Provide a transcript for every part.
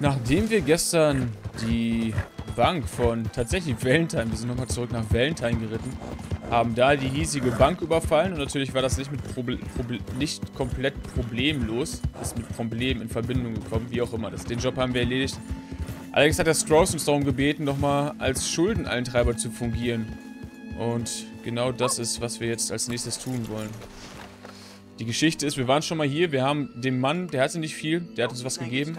Nachdem wir gestern die Bank von tatsächlich Valentine, wir sind nochmal zurück nach Valentine geritten, haben da die hiesige Bank überfallen und natürlich war das nicht, mit Proble Proble nicht komplett problemlos, ist mit Problemen in Verbindung gekommen, wie auch immer. Das, den Job haben wir erledigt. Allerdings hat der Strauss uns darum gebeten, nochmal als Schuldeneintreiber zu fungieren. Und genau das ist, was wir jetzt als nächstes tun wollen. Die Geschichte ist, wir waren schon mal hier, wir haben dem Mann, der hatte nicht viel, der hat uns was gegeben.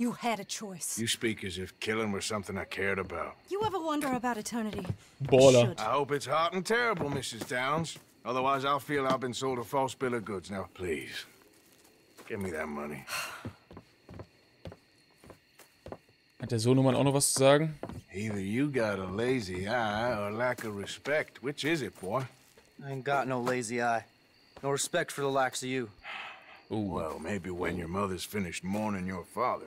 You had a choice. You speak as if killing was something I cared about. You ever wonder about eternity? Baller. Should. I hope it's hot and terrible, Mrs. Downs. Otherwise, I'll feel I've been sold a false bill of goods. Now, please, give me that money. Hat der Sohnemann auch noch was zu sagen? Either you got a lazy eye or lack of respect. Which is it, boy? I ain't got no lazy eye. No respect for the likes of you. Oh, Well, maybe when your mother's finished mourning your father,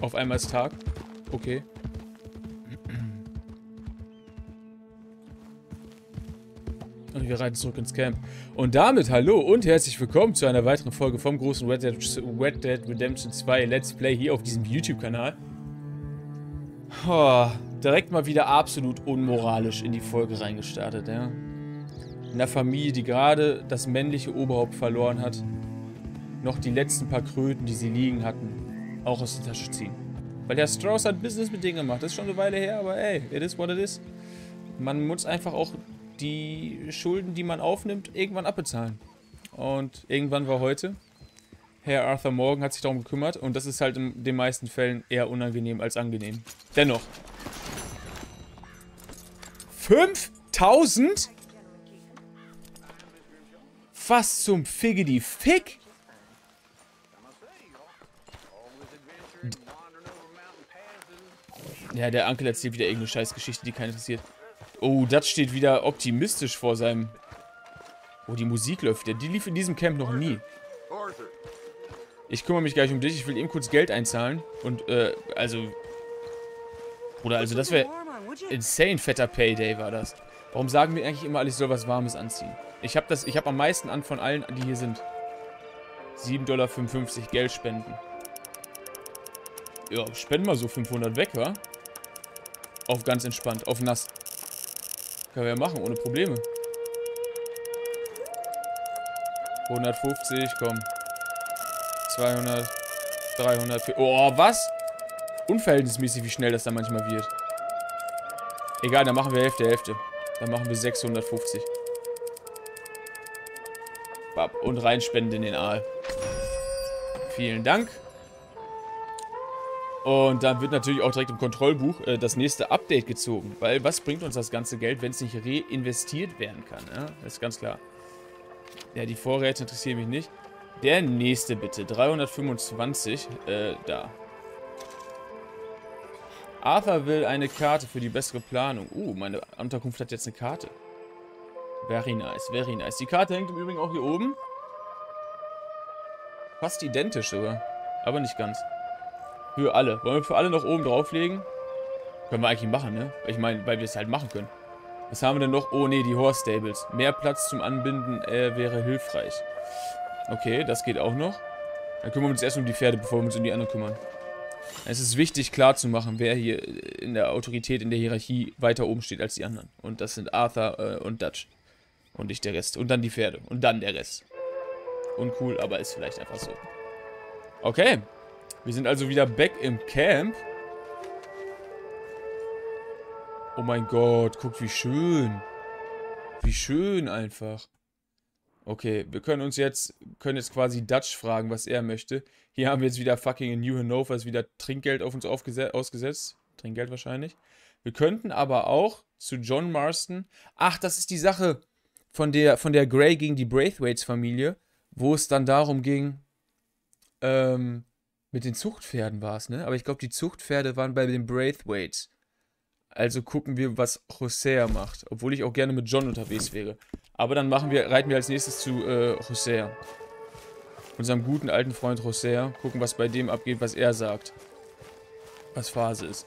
Auf einmal ist Tag. Okay. Und wir reiten zurück ins Camp. Und damit hallo und herzlich willkommen zu einer weiteren Folge vom großen Red Dead, Red Dead Redemption 2 Let's Play hier auf diesem YouTube-Kanal. Oh, direkt mal wieder absolut unmoralisch in die Folge reingestartet, ja. In der Familie, die gerade das männliche Oberhaupt verloren hat, noch die letzten paar Kröten, die sie liegen hatten, auch aus der Tasche ziehen. Weil der Strauss hat Business mit denen gemacht. Das ist schon eine Weile her, aber ey, it is what it is. Man muss einfach auch die Schulden, die man aufnimmt, irgendwann abbezahlen. Und irgendwann war heute. Herr Arthur Morgan hat sich darum gekümmert und das ist halt in den meisten Fällen eher unangenehm als angenehm. Dennoch. 5000? Was zum Figgedy Fick? Ja, der Onkel erzählt wieder irgendeine Scheißgeschichte, die keinen interessiert. Oh, das steht wieder optimistisch vor seinem... Oh, die Musik läuft wieder. Die lief in diesem Camp noch nie. Ich kümmere mich gleich um dich. Ich will eben kurz Geld einzahlen. Und, äh, also... Bruder, also das wäre... Insane fetter Payday war das. Warum sagen wir eigentlich immer, ich soll was Warmes anziehen? Ich habe das, ich habe am meisten an von allen, die hier sind. 7,55 Dollar Geld spenden. Ja, spenden mal so 500 weg, wa? Auf ganz entspannt, auf nass. Können wir ja machen, ohne Probleme. 150, komm. 200, 300, 400. Oh, was? Unverhältnismäßig, wie schnell das da manchmal wird. Egal, dann machen wir Hälfte, Hälfte. Dann machen wir 650. Bap, und reinspenden in den Aal. Vielen Dank. Und dann wird natürlich auch direkt im Kontrollbuch äh, das nächste Update gezogen. Weil was bringt uns das ganze Geld, wenn es nicht reinvestiert werden kann? Ja? Das ist ganz klar. Ja, die Vorräte interessieren mich nicht. Der nächste bitte. 325. Äh, da. Arthur will eine Karte für die bessere Planung. Uh, meine Unterkunft hat jetzt eine Karte. Very nice, very nice. Die Karte hängt im Übrigen auch hier oben. Fast identisch sogar. Aber nicht ganz. Für alle. Wollen wir für alle noch oben drauflegen? Können wir eigentlich machen, ne? Ich meine, weil wir es halt machen können. Was haben wir denn noch? Oh, ne, die Horse Stables. Mehr Platz zum Anbinden äh, wäre hilfreich. Okay, das geht auch noch. Dann kümmern wir uns erst um die Pferde, bevor wir uns um die anderen kümmern. Es ist wichtig, klar zu machen, wer hier in der Autorität, in der Hierarchie weiter oben steht als die anderen. Und das sind Arthur äh, und Dutch. Und nicht der Rest. Und dann die Pferde. Und dann der Rest. Uncool, aber ist vielleicht einfach so. Okay. Wir sind also wieder back im Camp. Oh mein Gott, guck wie schön. Wie schön einfach. Okay, wir können uns jetzt, können jetzt quasi Dutch fragen, was er möchte. Hier haben wir jetzt wieder fucking in New Hanover, ist wieder Trinkgeld auf uns ausgesetzt. Trinkgeld wahrscheinlich. Wir könnten aber auch zu John Marston. Ach, das ist die Sache von der, von der Grey gegen die Braithwaites Familie, wo es dann darum ging, ähm, mit den Zuchtpferden war es, ne? Aber ich glaube, die Zuchtpferde waren bei den Braithwaites. Also gucken wir, was Hosea macht. Obwohl ich auch gerne mit John unterwegs wäre. Aber dann machen wir, reiten wir als nächstes zu äh, Hosea. Unserem guten alten Freund Hosea. Gucken, was bei dem abgeht, was er sagt. Was Phase ist.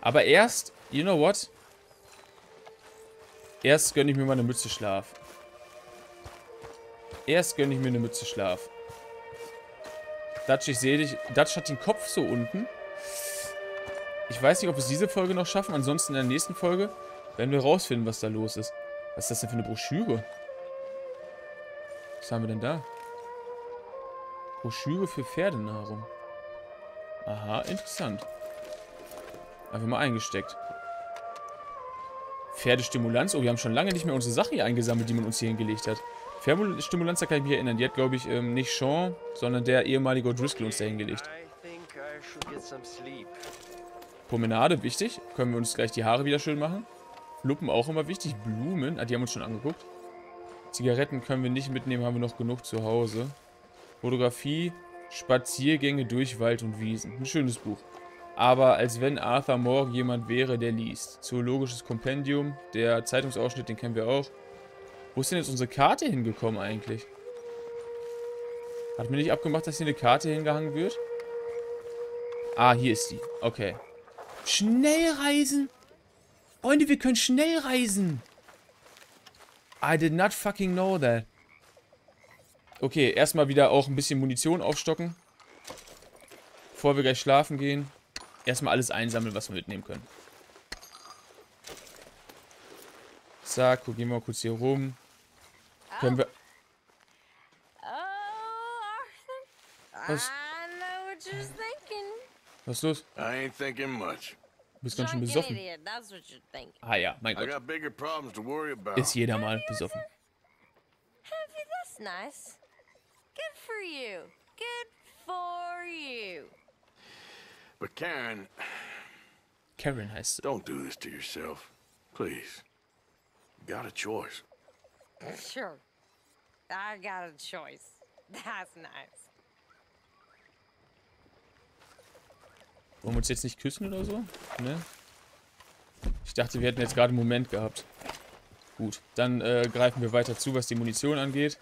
Aber erst, you know what? Erst gönne ich mir mal eine Mütze Schlaf. Erst gönne ich mir eine Mütze Schlaf. Dutch, ich sehe dich. Dutch hat den Kopf so unten. Ich weiß nicht, ob wir es diese Folge noch schaffen. Ansonsten in der nächsten Folge werden wir rausfinden, was da los ist. Was ist das denn für eine Broschüre? Was haben wir denn da? Broschüre für Pferdenahrung. Aha, interessant. Einfach mal eingesteckt. Pferdestimulanz. Oh, wir haben schon lange nicht mehr unsere Sache hier eingesammelt, die man uns hier hingelegt hat. Pferdestimulanz, da kann ich mich erinnern. Die hat, glaube ich, ähm, nicht Sean, sondern der ehemalige O'Driscoll uns da hingelegt. Promenade, wichtig. Können wir uns gleich die Haare wieder schön machen. Luppen auch immer wichtig. Blumen, ah, die haben uns schon angeguckt. Zigaretten können wir nicht mitnehmen, haben wir noch genug zu Hause. Fotografie, Spaziergänge durch Wald und Wiesen. Ein schönes Buch. Aber als wenn Arthur Morgan jemand wäre, der liest. Zoologisches Kompendium, der Zeitungsausschnitt, den kennen wir auch. Wo ist denn jetzt unsere Karte hingekommen eigentlich? Hat mir nicht abgemacht, dass hier eine Karte hingehangen wird? Ah, hier ist die. Okay. Schnell reisen. Freunde, wir können schnell reisen. I did not fucking know that. Okay, erstmal wieder auch ein bisschen Munition aufstocken. Bevor wir gleich schlafen gehen. Erstmal alles einsammeln, was wir mitnehmen können. Zack, gucken wir mal kurz hier rum. Können wir... Was? Was ist los? I ain't thinking much. Du bist ganz schön besoffen. Ah ja, mein I Gott. got bigger problems to worry about. Ist jeder mal besoffen. Heavy, that's nice. Good for you. Good for you. But Karen, Karen heißt sie. don't do this to yourself. Please. You got a choice. Sure. I got a choice. That's nice. Wollen wir uns jetzt nicht küssen oder so? Ne? Ich dachte, wir hätten jetzt gerade einen Moment gehabt. Gut, dann äh, greifen wir weiter zu, was die Munition angeht.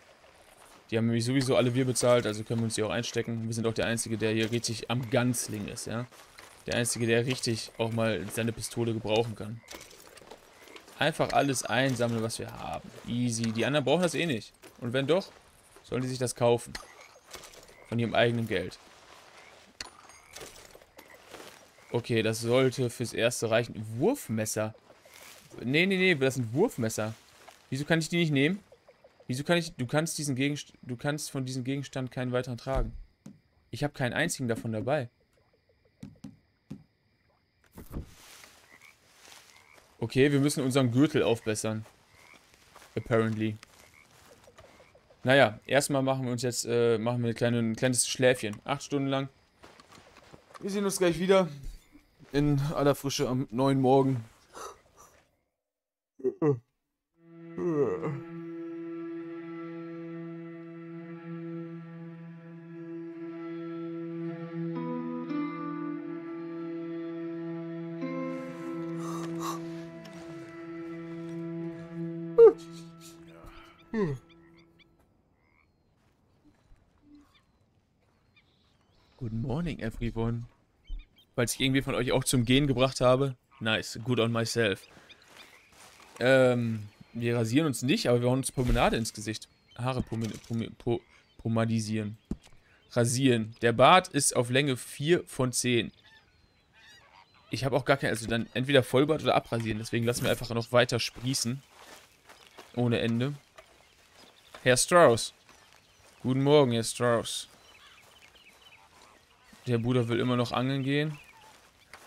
Die haben nämlich sowieso alle wir bezahlt, also können wir uns die auch einstecken. Wir sind auch der Einzige, der hier richtig am Ganzling ist, ja. Der Einzige, der richtig auch mal seine Pistole gebrauchen kann. Einfach alles einsammeln, was wir haben. Easy. Die anderen brauchen das eh nicht. Und wenn doch, sollen die sich das kaufen. Von ihrem eigenen Geld. Okay, das sollte fürs Erste reichen. Wurfmesser. Nee, nee, nee, das sind Wurfmesser. Wieso kann ich die nicht nehmen? Wieso kann ich... Du kannst diesen Gegenstand... Du kannst von diesem Gegenstand keinen weiteren tragen. Ich habe keinen einzigen davon dabei. Okay, wir müssen unseren Gürtel aufbessern. Apparently. Naja, erstmal machen wir uns jetzt... Äh, machen wir eine kleine, ein kleines Schläfchen. Acht Stunden lang. Wir sehen uns gleich wieder. In aller Frische am neuen Morgen. morning, everyone. Falls ich irgendwie von euch auch zum Gehen gebracht habe. Nice, good on myself. Ähm, wir rasieren uns nicht, aber wir hauen uns Promenade ins Gesicht. Haare pomi- pomi- po pomadisieren. Rasieren. Der Bart ist auf Länge 4 von 10. Ich habe auch gar kein, also dann entweder Vollbart oder abrasieren. Deswegen lassen wir einfach noch weiter sprießen. Ohne Ende. Herr Strauss. Guten Morgen, Herr Strauss. Der Bruder will immer noch angeln gehen.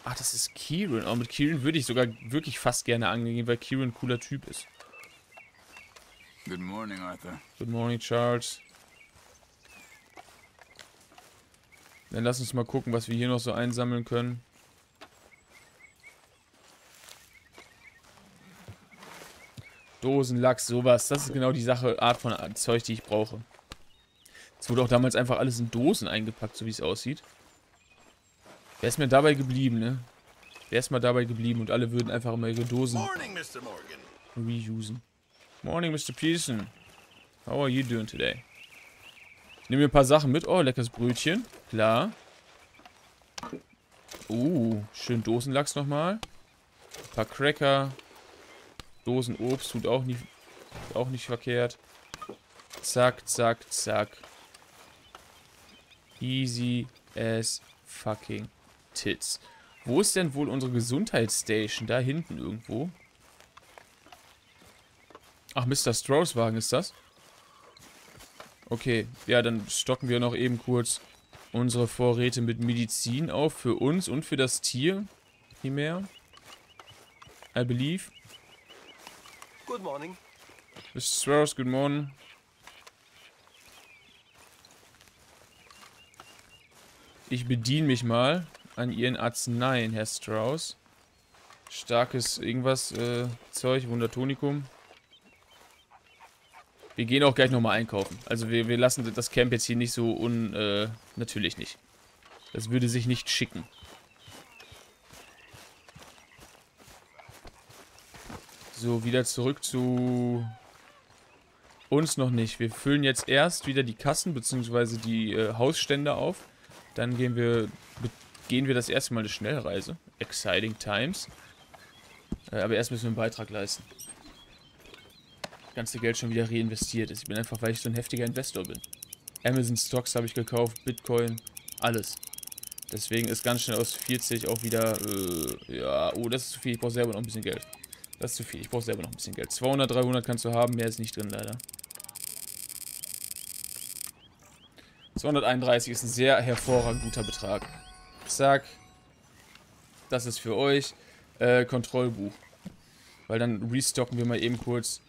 Ach, das ist Kieran. Oh, mit Kieran würde ich sogar wirklich fast gerne angeln gehen, weil Kieran ein cooler Typ ist. Good morning, Arthur. Good morning, Charles. Dann lass uns mal gucken, was wir hier noch so einsammeln können. Dosenlachs, sowas. Das ist genau die Sache, Art von Zeug, die ich brauche. Es wurde auch damals einfach alles in Dosen eingepackt, so wie es aussieht. Wer ist mir dabei geblieben, ne? Wer ist mal dabei geblieben und alle würden einfach immer ihre Dosen Morning, Mr. Morgan. reusen. Morning, Mr. Pearson. How are you doing today? Ich nehme mir ein paar Sachen mit. Oh, leckeres Brötchen. Klar. Uh, schön Dosenlachs nochmal. Ein paar Cracker. Dosenobst tut auch nicht, auch nicht verkehrt. Zack, zack, zack. Easy as fucking tits. Wo ist denn wohl unsere Gesundheitsstation? Da hinten irgendwo. Ach, Mr. Strauss Wagen ist das? Okay, ja, dann stocken wir noch eben kurz unsere Vorräte mit Medizin auf. Für uns und für das Tier. Primär. I believe. Good morning. Mr. Strauss, good morning. Ich bediene mich mal an Ihren Arzneien, Herr Strauss. Starkes irgendwas, äh, Zeug, Wundertonikum. Wir gehen auch gleich nochmal einkaufen. Also wir, wir lassen das Camp jetzt hier nicht so un... Äh, natürlich nicht. Das würde sich nicht schicken. So, wieder zurück zu uns noch nicht. Wir füllen jetzt erst wieder die Kassen bzw. die äh, Hausstände auf. Dann gehen wir, gehen wir das erste Mal eine Schnellreise. Exciting Times. Äh, aber erst müssen wir einen Beitrag leisten. Das ganze Geld schon wieder reinvestiert ist. Ich bin einfach, weil ich so ein heftiger Investor bin. Amazon Stocks habe ich gekauft, Bitcoin, alles. Deswegen ist ganz schnell aus 40 auch wieder, äh, ja, oh, das ist zu viel. Ich brauche selber noch ein bisschen Geld. Das ist zu viel. Ich brauche selber noch ein bisschen Geld. 200, 300 kannst du haben, mehr ist nicht drin, leider. 231 ist ein sehr hervorragend guter Betrag. Zack. Das ist für euch. Äh, Kontrollbuch. Weil dann restocken wir mal eben kurz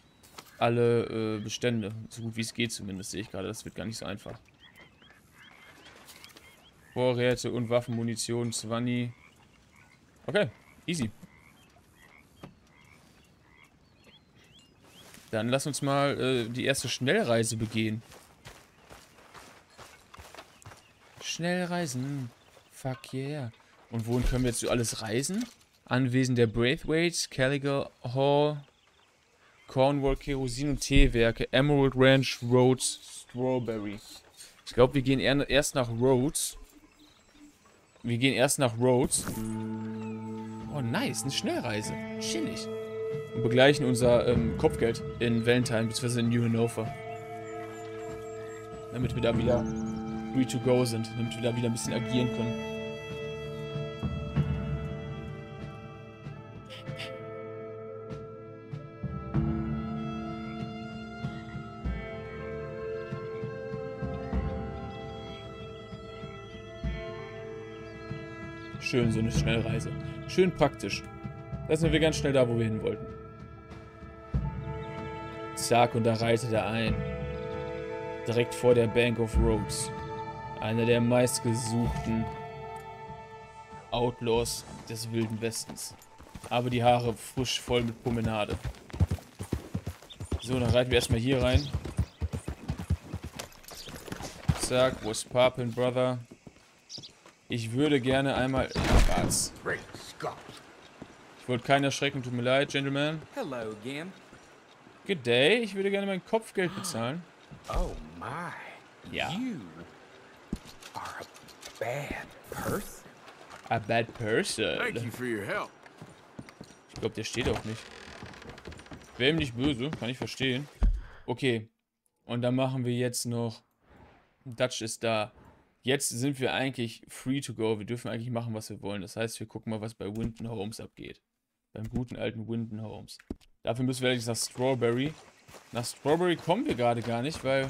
alle äh, Bestände. So gut wie es geht zumindest, sehe ich gerade. Das wird gar nicht so einfach. Vorräte und Waffen, Munition, 20. Okay, easy. Dann lass uns mal äh, die erste Schnellreise begehen. Schnell reisen. Fuck yeah. Und wohin können wir jetzt so alles reisen? Anwesen der Braithwaites, Caliger Hall, Cornwall, Kerosin und Teewerke, Emerald Ranch, Rhodes, Strawberry. Ich glaube, wir gehen erst nach Rhodes. Wir gehen erst nach Rhodes. Oh, nice. Eine Schnellreise. Chillig. Und begleichen unser ähm, Kopfgeld in Valentine, beziehungsweise in New Hannover. Damit wir da wieder free to go sind. Damit wir da wieder ein bisschen agieren können. Schön, so eine Schnellreise. Schön praktisch. Da sind wir ganz schnell da, wo wir hin wollten. Zack, und da reitet er ein. Direkt vor der Bank of Rhodes. Einer der meistgesuchten Outlaws des Wilden Westens. Aber die Haare frisch voll mit Promenade. So, dann reiten wir erstmal hier rein. Zack, what's poppin', brother? Ich würde gerne einmal... Scott. Ich wollte keinen erschrecken, tut mir leid, Gentlemen. Hello again. Good day, ich würde gerne mein Kopfgeld bezahlen. Oh my. Ja. You are a bad person. A bad person. Thank you for your help. Ich glaube, der steht auch nicht. Wäre ihm nicht böse, kann ich verstehen. Okay. Und dann machen wir jetzt noch. Dutch ist da. Jetzt sind wir eigentlich free to go. Wir dürfen eigentlich machen, was wir wollen. Das heißt, wir gucken mal, was bei Winton Holmes abgeht. Beim guten alten Winton Holmes. Dafür müssen wir allerdings nach Strawberry. Nach Strawberry kommen wir gerade gar nicht, weil...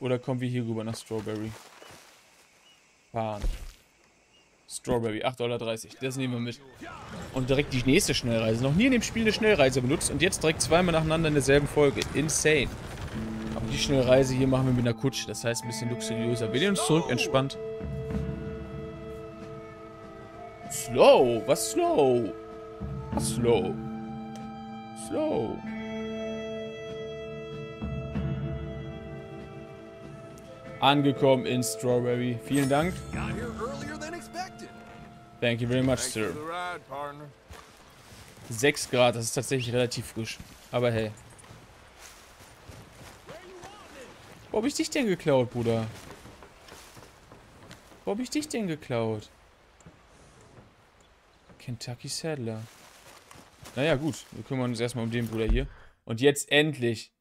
Oder kommen wir hier rüber nach Strawberry? fahren. Strawberry, 8,30 Dollar. Das nehmen wir mit. Und direkt die nächste Schnellreise. Noch nie in dem Spiel eine Schnellreise benutzt und jetzt direkt zweimal nacheinander in derselben Folge. Insane. Die Schnellreise hier machen wir mit einer Kutsche. Das heißt ein bisschen luxuriöser. Wir lehnen uns zurück, entspannt. Slow? Was slow? Was slow? Slow. Angekommen in Strawberry. Vielen Dank. Thank you very much, sir. for the ride, partner. 6 Grad, das ist tatsächlich relativ frisch. Aber hey. Wo hab ich dich denn geklaut, Bruder? Wo hab ich dich denn geklaut? Kentucky Saddler. Naja, gut. Wir kümmern uns erstmal um den Bruder hier. Und jetzt endlich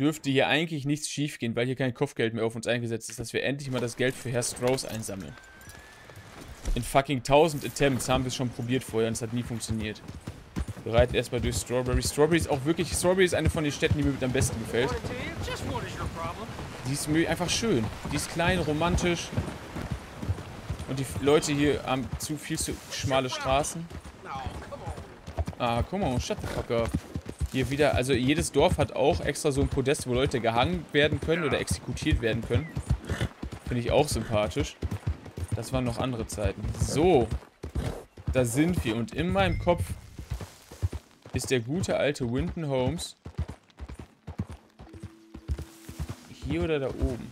dürfte hier eigentlich nichts schiefgehen, weil hier kein Kopfgeld mehr auf uns eingesetzt ist, dass wir endlich mal das Geld für Herr Strauss einsammeln. In fucking 1000 Attempts haben wir es schon probiert vorher und es hat nie funktioniert. Reiten erstmal durch Strawberry. Strawberry ist auch wirklich. Strawberry ist eine von den Städten, die mir mit am besten gefällt. Die ist einfach schön. Die ist klein, romantisch. Und die Leute hier haben zu viel zu schmale Straßen. Ah, come on, shut the fuck up. Hier wieder, also jedes Dorf hat auch extra so ein Podest, wo Leute gehangen werden können oder exekutiert werden können. Finde ich auch sympathisch. Das waren noch andere Zeiten. So. Da sind wir. Und in meinem Kopf ist der gute alte Winton Holmes hier oder da oben?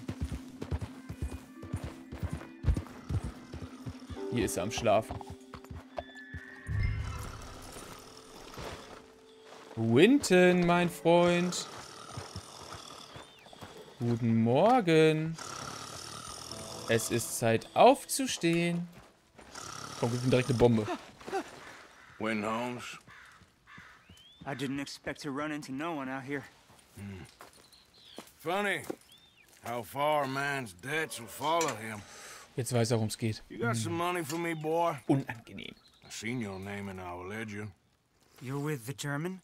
Hier ist er am Schlafen. Winton, mein Freund. Guten Morgen. Es ist Zeit aufzustehen. Komm, gib ihm direkt eine Bombe. Win Holmes. I didn't expect to run into no one out here. Funny how far a man's debts will follow him. Jetzt weiß er, worum es geht. You got some money for me, boy? Unangenehm. I seen your name in our ledger. You're with the German?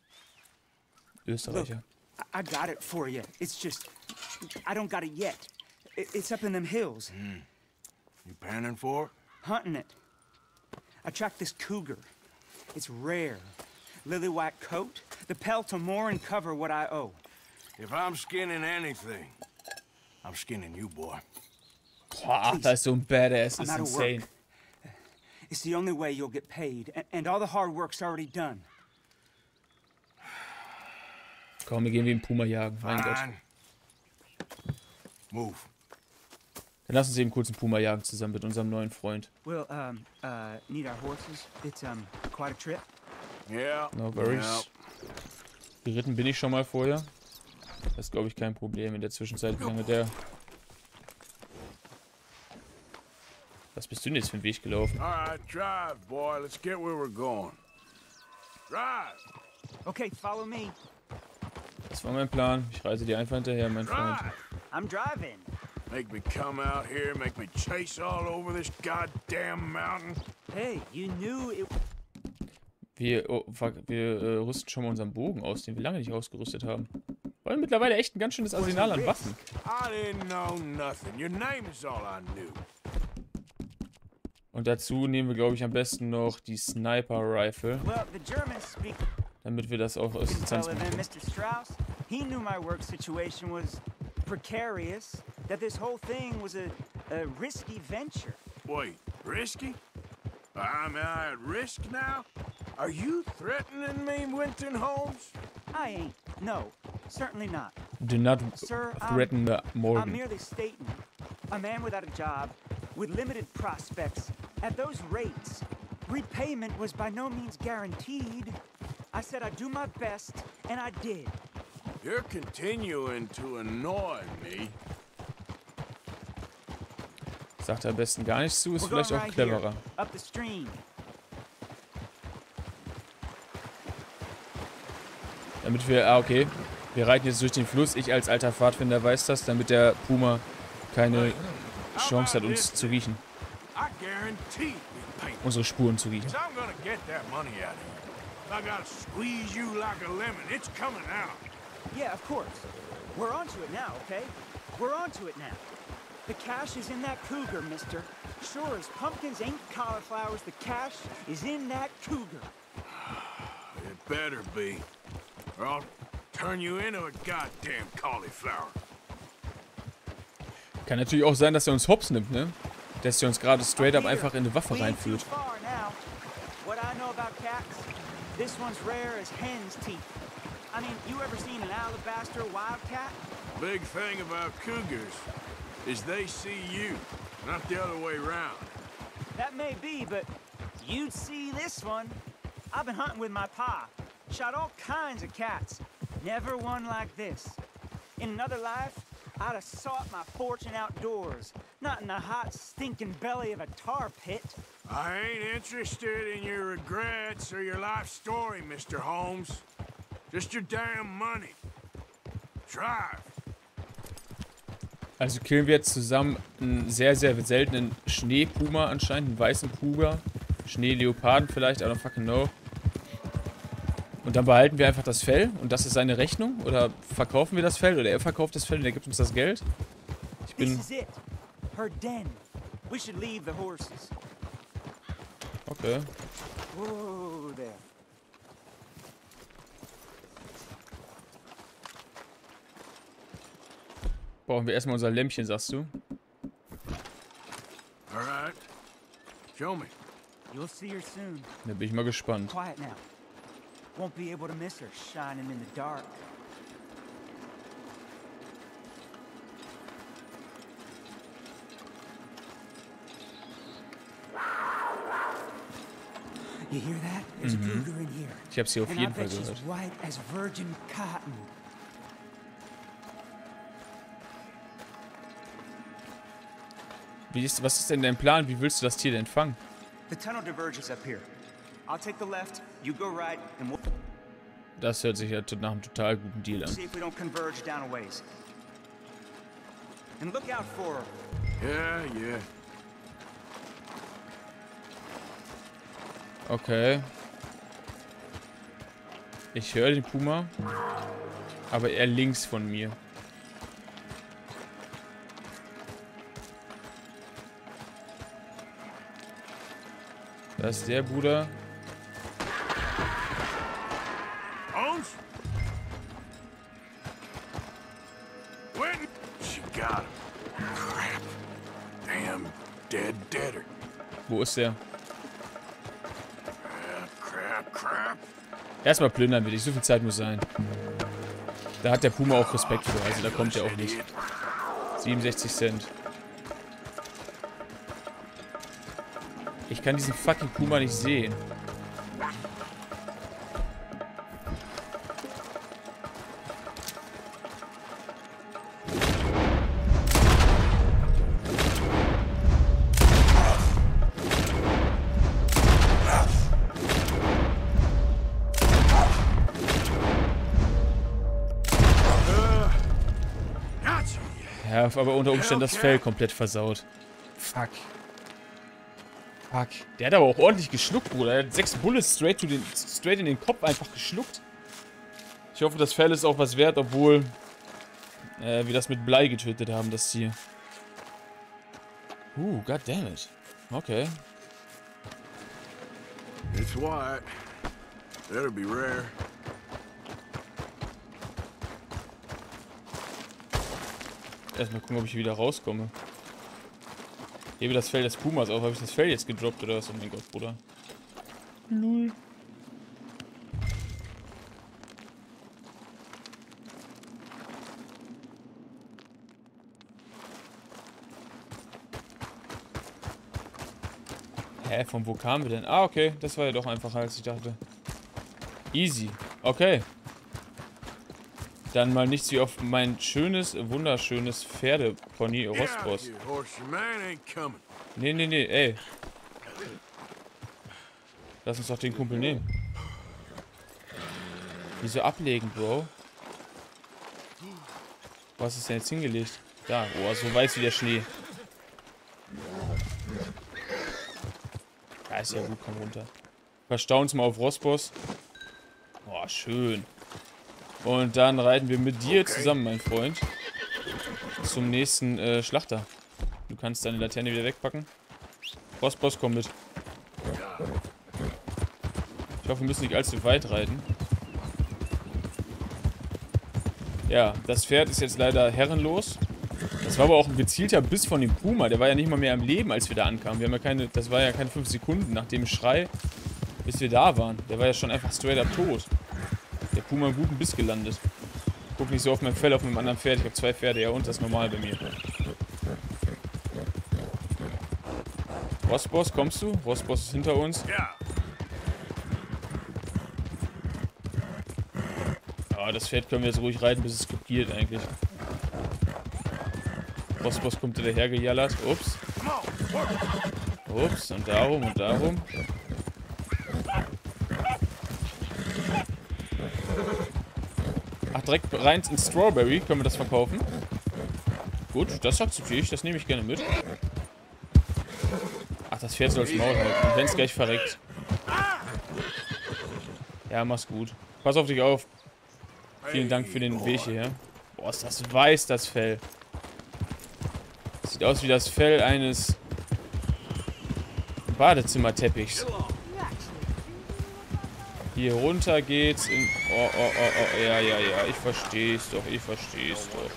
Österreicher. I, I got it for you. It's just, I don't got it yet. It's up in them hills. You panning for it? Hunting it. I tracked this cougar. It's rare. Lily white coat, the pelt to more and cover what I owe. If I'm skinning anything, I'm skinning you, boy. Boah, da ist so ein Badass. Das ist insane. It's the only way you'll get paid, and, all the hard work's already done. Komm, wir gehen wie ein Puma jagen. Mein Gott. Move. Dann lass uns eben kurz einen Puma jagen zusammen mit unserem neuen Freund. We'll, um, uh, need our horses. It's, um, quite a trip. Yeah. No worries. yeah. Geritten bin ich schon mal vorher. Das ist, glaube ich, kein Problem in der Zwischenzeit, wie lange der... Was bist du denn jetzt für einen Weg gelaufen? All right, drive, boy. Let's get where we're going. Drive. Okay, follow me. Das war mein Plan. Ich reise dir einfach hinterher, mein Freund. I'm driving. Make me come out here, make me chase all over this goddamn mountain. Hey, you knew it. Wir, oh, fuck, wir äh, rüsten schon mal unseren Bogen aus, den wir lange nicht ausgerüstet haben. Weil mittlerweile echt ein ganz schönes Arsenal an Waffen. I didn't know nothing. Your name is all I knew. Und dazu nehmen wir, glaube ich, am besten noch die Sniper Rifle, damit wir das auch aus Distanz machen. than Mr. Strauss. He knew my work situation was precarious, that this whole thing was a, a risky venture. Wait, risky? I'm at risk now? Are you threatening me, Winton Holmes? I ain't. No, certainly not. Do not Sir, I'm- threaten the I'm merely stating a man without a job, with limited prospects, at those rates, repayment was by no means guaranteed. I said I'd do my best, and I did. You're continuing to annoy me. Sagt er am besten gar nichts zu, ist We're vielleicht auch right cleverer. here, up the stream. Damit wir, ah okay, wir reiten jetzt durch den Fluss. Ich als alter Pfadfinder weiß das, damit der Puma keine Chance hat, uns zu riechen. Unsere Spuren zu riechen. Yeah, of course. We're onto it now, okay? We're onto it now. The cash is in that cougar, mister. Sure as pumpkins ain't cauliflowers, the cash is in that cougar. It better be. Or I'll turn you into a goddamn cauliflower. Kann natürlich auch sein, dass er uns hops nimmt, ne? Dass er uns gerade straight up Here, einfach in eine Waffe we ain't too reinführt. What I know about cats, this one's rare as hen's teeth. I mean, you ever seen an alabaster wildcat? Big thing about cougars is they see you, not the other way around. That may be, but you'd see this one. I've been hunting with my pa. Shot all kinds of cats. Never one like this. In another life, I'd have sought my fortune outdoors, not in the hot, stinking belly of a tar pit. I ain't interested in your regrets or your life story, Mr. Holmes. Just your damn money. Drive. Also killen wir jetzt zusammen einen sehr, sehr seltenen Schneepuma anscheinend, einen weißen Puma. Schneeleoparden vielleicht, I don't fucking know. Und dann behalten wir einfach das Fell und das ist seine Rechnung? Oder verkaufen wir das Fell oder er verkauft das Fell und er gibt uns das Geld? Ich bin... Okay. Brauchen wir erstmal unser Lämpchen, sagst du? All right. Show me. You'll see her soon. Da bin ich mal gespannt. Quiet now. Won't be able to miss her shining in the dark. You hear that? There's a mm-hmm. cougar in here. Ich habe sie auf And I jeden Fall bet she's gehört. white as virgin cotton. Wie ist, was ist denn dein Plan? Wie willst du das Tier denn fangen? The tunnel diverges up here. I'll take the left, you go right, and we'll Das hört sich ja nach einem total guten Deal an. see if we don't converge down a ways. And look out for Yeah, yeah. Okay. Ich höre den Puma. Aber er links von mir. Da ist der Bruder. Holmes? When? She got him. Crap. Damn dead deader. Wo ist der? Crap, crap, crap. Erstmal plündern will ich. So viel Zeit muss sein. Da hat der Puma auch Respekt vor. Also da kommt er auch nicht. 67 Cent. Ich kann diesen fucking Puma nicht sehen. Aber unter Umständen das Fell komplett versaut. Fuck. Fuck. Der hat aber auch ordentlich geschluckt, Bruder. Er hat sechs Bullets straight, to den, straight in den Kopf einfach geschluckt. Ich hoffe, das Fell ist auch was wert, obwohl äh, wir das mit Blei getötet haben, das Tier. Uh, goddammit. Okay. It's white. That'll be rare. Erstmal gucken, ob ich wieder rauskomme. Hebe das Fell des Pumas auf. Habe ich das Fell jetzt gedroppt oder was? Oh mein Gott, Bruder. Lul. Hä, von wo kamen wir denn? Ah, okay. Das war ja doch einfacher, als ich dachte. Easy. Okay. Dann mal nichts wie auf mein schönes, wunderschönes Pferdepony Rostboss. Nee, nee, nee, ey. Lass uns doch den Kumpel nehmen. Wieso ablegen, Bro? Was ist denn jetzt hingelegt? Da, oh, so weiß wie der Schnee. Ja, ist ja gut, komm runter. Verstauen uns mal auf Rosbos. Oh, schön. Und dann reiten wir mit dir Okay. zusammen, mein Freund, zum nächsten äh, Schlachter. kannst deine Laterne wieder wegpacken. Boss, Boss, komm mit. Ich hoffe, wir müssen nicht allzu weit reiten. Ja, das Pferd ist jetzt leider herrenlos. Das war aber auch ein gezielter Biss von dem Puma. Der war ja nicht mal mehr am Leben, als wir da ankamen. Wir haben ja keine, das war ja keine 5 Sekunden nach dem Schrei, bis wir da waren. Der war ja schon einfach straight up tot. Der Puma einen guten Biss gelandet. Guck nicht so auf mein Fell auf meinem anderen Pferd. Ich habe zwei Pferde, ja, und das ist normal bei mir. Rossboss, kommst du? Rossboss ist hinter uns. Ja. Ja, das Pferd können wir jetzt ruhig reiten, bis es kopiert eigentlich. Rossboss kommt hinterher gejallert. Ups. Ups, und darum und darum. Direkt rein in Strawberry. Können wir das verkaufen? Gut, das akzeptiere ich. Das nehme ich gerne mit. Ach, das Pferd soll das Maul halten. Wenn es gleich verreckt. Ja, mach's gut. Pass auf dich auf. Vielen Dank für den Weg hierher. Boah, ist das weiß, das Fell. Sieht aus wie das Fell eines Badezimmerteppichs. Hier runter geht's in... Oh, oh, oh, oh, ja, ja, ja, ich versteh's doch, ich versteh's doch.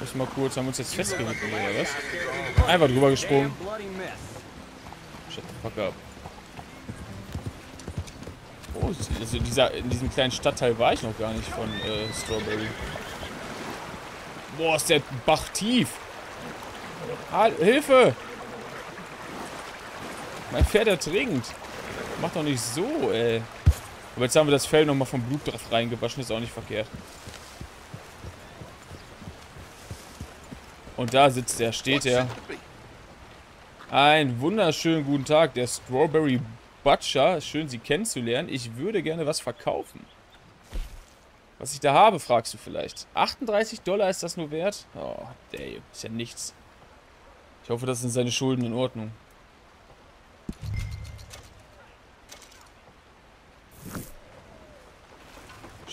Muss mal kurz, haben wir uns jetzt festgehalten, oder was? Einfach drüber gesprungen. Shut the fuck up. Oh, also dieser, in diesem kleinen Stadtteil war ich noch gar nicht von äh, Strawberry. Boah, ist der Bach tief. Halt, Hilfe! Mein Pferd ertrinkt. Mach doch nicht so, ey. Aber jetzt haben wir das Fell nochmal vom Blut drauf reingewaschen, ist auch nicht verkehrt. Und da sitzt er, steht er. Einen wunderschönen guten Tag, der Strawberry Butcher. Schön, Sie kennenzulernen. Ich würde gerne was verkaufen. Was ich da habe, fragst du vielleicht. 38 Dollar ist das nur wert? Oh, Dave, ist ja nichts. Ich hoffe, das sind seine Schulden in Ordnung.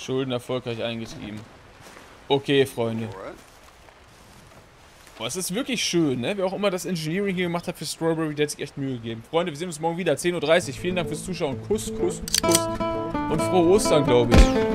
Schulden erfolgreich eingetrieben. Okay, Freunde. Boah, es ist wirklich schön, ne? Wer auch immer das Engineering hier gemacht hat für Strawberry, der hat sich echt Mühe gegeben. Freunde, wir sehen uns morgen wieder, 10.30 Uhr. Vielen Dank fürs Zuschauen. Kuss, Kuss, Kuss. Und frohe Ostern, glaube ich.